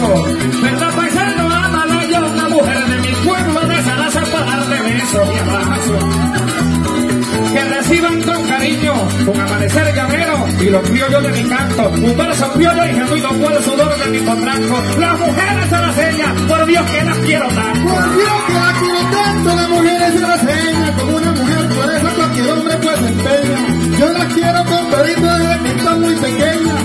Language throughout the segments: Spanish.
blanco. ¿Verdad, paisano? Ámala yo, una mujer de mi pueblo de Sarasa para darle beso y abrazo. Que reciban con cariño un amanecer llamero y los criollos de mi canto. Un verso criollo y genuino por el sudor de mi contrato. Las mujeres señas, por Dios que las quiero tanto. Por Dios que las quiero tanto, las mujeres señas, como una mujer por eso cualquier hombre pues empeña. Yo las quiero con perito desde que están muy pequeñas.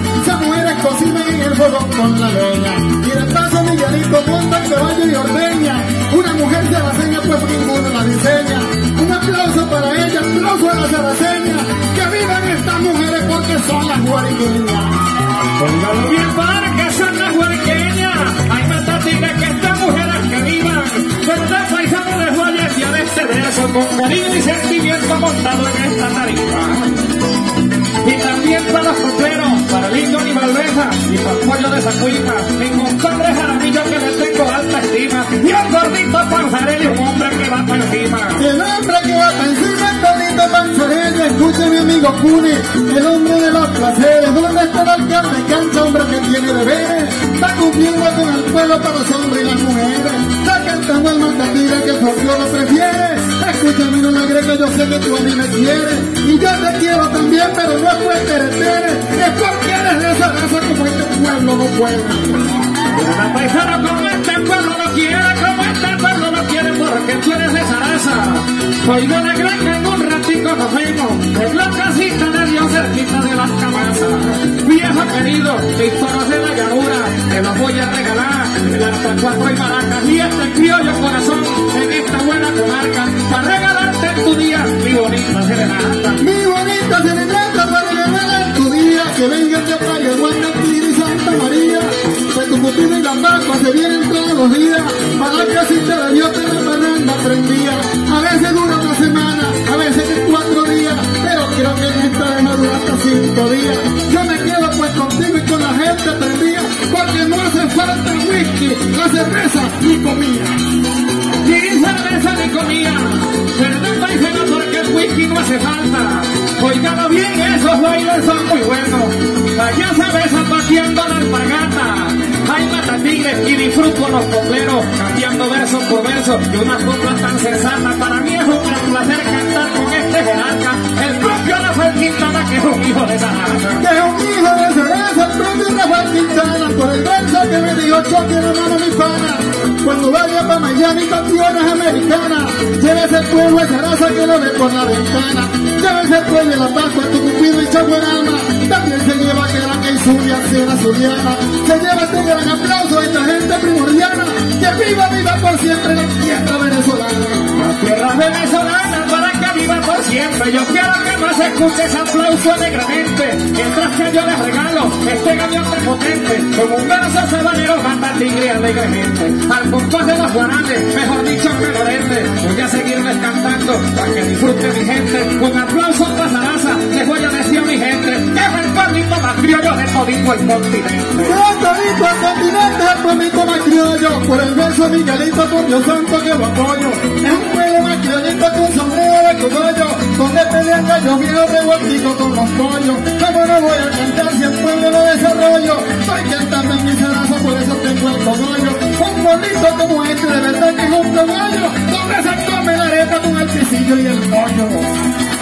El con la leña. Y de paso Miguelito monta caballo y ordeña. Una mujer seña pues ninguno la diseña. Un aplauso para ella, aplauso a la saraceña. Que vivan estas mujeres porque son las guariqueñas. Póngalo bien para que son las guariqueñas. Hay tigres que estas mujeres que vivan. ¿Verdad, paisano de joyas y a este verso con cariño y sentimiento montado en esta tarifa? Y también para los copleros, para Lincoln y Malveja, y para el pollo de Zacuita, mi compadre Jaramillo que le tengo alta estima, y el gordito Panzarelli, un hombre que va para encima. El hombre que va para encima, el gordito Panzarelli, escuche mi amigo Cuni, el hombre de los placeres, ¿dónde está el alcalde cancha, hombre que tiene deberes? Está cumpliendo con el pueblo para los hombres y las mujeres, matadilla que el pueblo lo prefiere. Escúchame, no me que yo sé que tú a mí me quieres, y yo te quiero también, pero no pues teretere, es porque eres de esa raza como este pueblo no puede. Una paisana como este pueblo no quiere, como este pueblo no quiere, porque tú eres de esa raza. Soy de la granja en un ratito nos vemos, en la casita de Dios cerquita de las camasas. Viejo querido, historias de la llanura, te los voy a regalar, el hasta cuatro y maracas, para regalarte tu día, mi bonita serenata. Mi bonita serenata para regalar tu día, que vengan de Playa Guantanamo y Santa María, que tu cupido y la papa se vienen todos los días, para la casita de Dios te la parranda prendía, a veces dura una semana, a veces es cuatro días, pero creo que esta vez no dura hasta cinco días. Yo me quedo pues contigo y con la gente prendía, porque no hace falta whisky, la cerveza ni comida. Comida, perdón paisano porque el whisky no hace falta. Oígalo bien, esos bailes son muy buenos. Allá sabes zapateando la alpargata. Hay mata tigres y disfruto los copleros, cambiando verso por verso y una copla tan sensata. Para mí es un gran placer cantar con este jerarca, el propio Rafael Quintana, que es un hijo de verso que me dijo choque la mano mi pana. Cuando vaya para Miami tierras americanas, llévese el pueblo esa raza que lo ve por la ventana. Llévese el pueblo de la Pascua, tu cupido y chaguarama. También se lleva que la que y Zulia, Sierra Zuliana. Se lleva este gran aplauso a esta gente primordiana. Que viva, viva por siempre la tierra venezolana. La tierra venezolana para viva por siempre. Yo quiero que más escuche ese aplauso alegremente. Mientras que yo les regalo este gañón potente. Como un verso sabanero manda tigre alegremente. Al compás de los guaranes, mejor dicho que lorente. Voy a seguirles cantando para que disfrute mi gente. Un aplauso para Zaraza, les voy a decir a mi gente. Es el pueblito más criollo de todito el continente. Todito el continente, el pueblito más criollo. Por el verso Miguelito, por Dios santo que lo apoyo. Donde pelean gallos viejos revueltitos con los pollos. ¿Cómo no voy a cantar si el pueblo lo desarrollo? Estoy cantando en mi zaraza, por eso tengo el cogollo. Un pueblito como este, de verdad que es un cogollo. Donde se come la arepa con el pisillo y el pollo.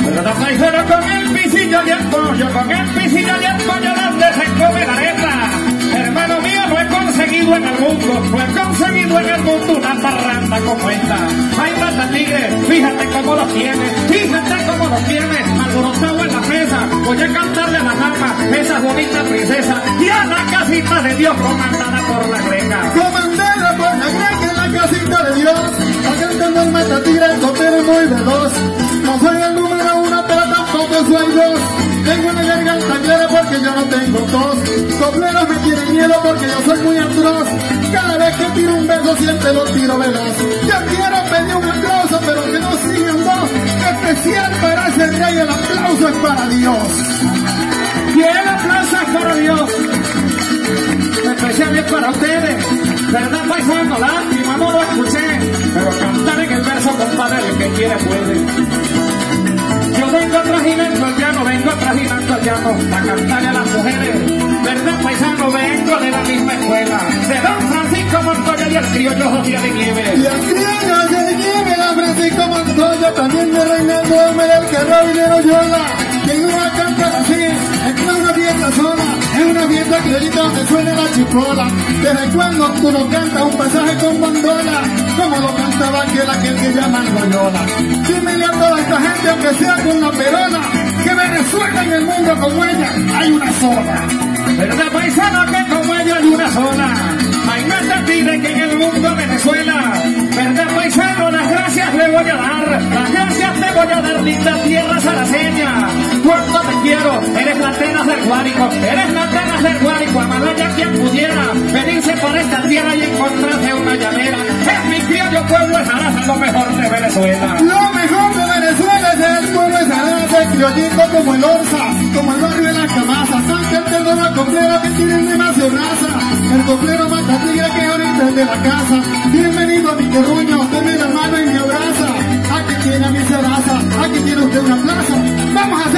¿Verdad, paisano? Con el pisillo y el pollo, con el pisillo y el pollo, donde se come la areta. Hermano mío, no he conseguido en el mundo, no he conseguido en el mundo una parranda como esta. Hay mata tigre, fíjate cómo los tiene, fíjate los tiene, alborotado en la mesa. Voy a cantarle a la dama, esa bonita princesa, y a la casita de Dios comandada por la greca. Comandada por la greca en la casita de Dios. Acá cantando el metatigre, el copero muy veloz. No soy el número uno, pero tampoco soy dos. Tengo una garganta clara porque yo no tengo tos. Copleros me tienen miedo porque yo soy muy atroz. Cada vez que tiro un beso siempre lo tiro veloz. Yo quiero pedir un aplauso, pero que no sigan dos. Especial para ese rey, el aplauso es para Dios. Y el aplauso es para Dios. Especial es para ustedes. ¿Verdad, paisano? Lástima, no lo escuché. Pero cantar en el verso, compadre, el que quiere puede. Vengo trajinando al llano, a cantarle a las mujeres. ¿Verdad, paisano? Vengo de la misma escuela. ¿De dónde criollo José de Nieve. Y el criollo de Nieve, la Francisco Montoya, también de Reinaldo Gómez del Carrabinero de Loyola. Que una canta así, en una fiesta sola, en una fiesta criollita donde suena la chipola. Desde cuando tú no cantas un pasaje con bandola, como lo cantaba aquel, aquel que llaman Loyola. Dime a toda esta gente, aunque sea con la perola, que Venezuela en el mundo como ella hay una sola. ¿Verdad, paisano, que como ella hay una sola? Más pide que en el mundo Venezuela. ¿Verdad, paisano? Las gracias le voy a dar. Las gracias te voy a dar, linda tierra saraceña. Cuánto te quiero, eres la Atenas del Guárico. Eres la Atenas del Guárico. Amalaya quien pudiera venirse por esta tierra y encontrarse una llanera. Lo mejor de Venezuela. Lo mejor de Venezuela es el pueblo de el criollito como el Orza, como el barrio de las Camasas. Sánchez de la coplera que tienen demasiado raza. El coplero mata tigre que ahorita es de la casa. Bienvenido a mi terruño, denme la mano y me abraza. Aquí tiene a mi Zaraza, aquí tiene usted una plaza. Vamos a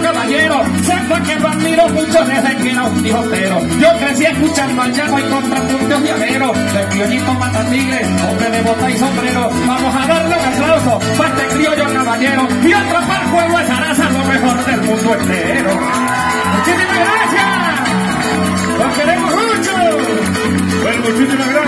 caballero, sepa que lo admiro mucho desde que era un tijotero. Yo crecí escuchando al llano y contrapunto viajero, del piolito mata tigres, hombre de bota y sombrero. Vamos a darle un aplauso para este criollo caballero y atrapar juego esa raza lo mejor del mundo entero. Muchísimas gracias, los queremos mucho. Bueno, muchísimas gracias.